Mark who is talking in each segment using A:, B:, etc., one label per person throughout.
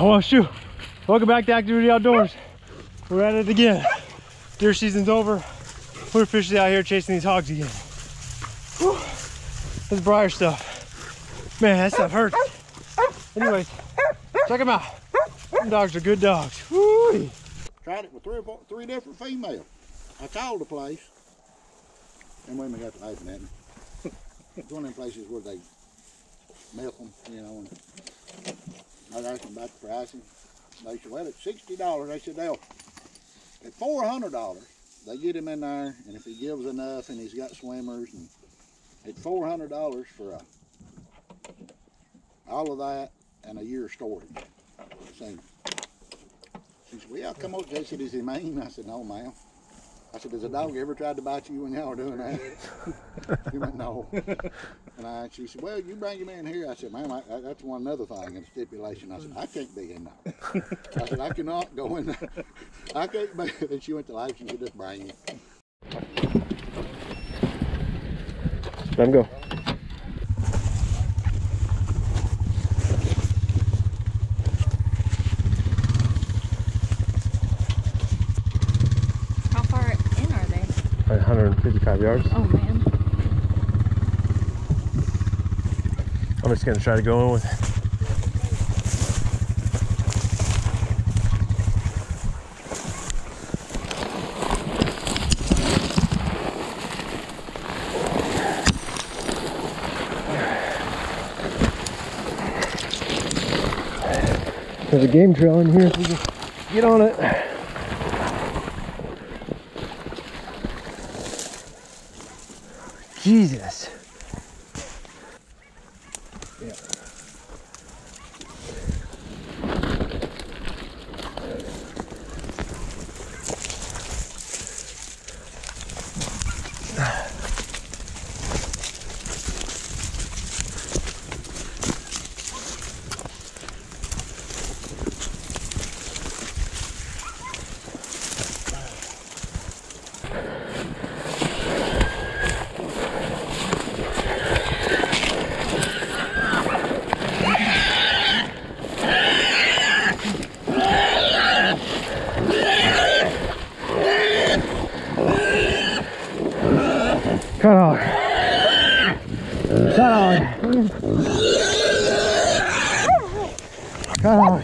A: Oh, well, shoot. Welcome back to Active Duty Outdoors. We're at it again. Deer season's over. We're officially out here chasing these hogs again. Whew. This briar stuff. Man, that stuff hurts. Anyways, check them out. Them dogs are good dogs. Woo
B: Tried it with three three different females. I called the place, and women got to laughing at me. it's one of them places where they milk them, you know. And I asked them about the pricing. They said, well, it's sixty dollars. They said they'll at four hundred dollars. They get him in there, and if he gives enough, and he's got swimmers, and at four hundred dollars for a, all of that and a year storage. Same. She said, well, come on, Jesse, is he mean? I said, no, ma'am. I said, has a dog ever tried to bite you when y'all were doing that? he went, no. And I, she said, well, you bring him in here. I said, ma'am, I, I, that's one other thing in the stipulation. I said, I can't be in there. I said, I cannot go in there. I can't be. And she went to life. She said, just bring him.
A: Let him go.
C: How far in are they?
A: 155 yards.
C: Oh man.
A: I'm just gonna try to go in with it. There's a game trail in here get on it. Jesus. Cut on. Cut on. Cut on.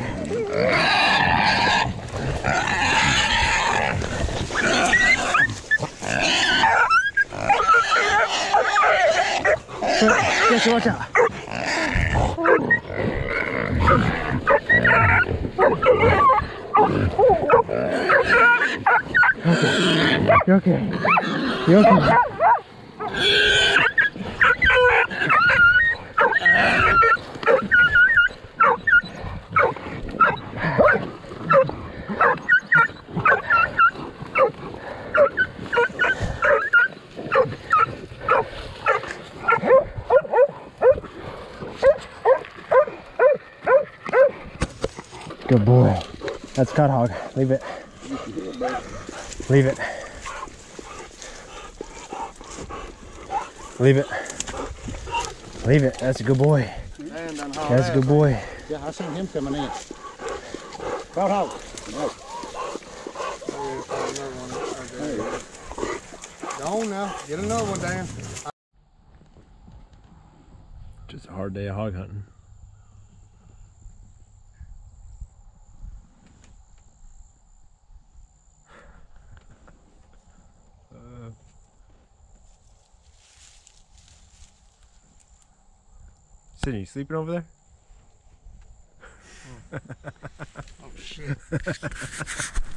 A: Jesse, watch out. You okay? You okay? Good boy. That's cut hog. Leave it. Leave it. Leave it. Leave it. That's a good boy.
B: And done haul
A: That's a good boy.
B: Yeah, I seen him coming in. Proud hog.
D: Go on now. Get another one, Dan.
A: Just a hard day of hog hunting. Sydney, you sleeping over there?
D: Oh shit.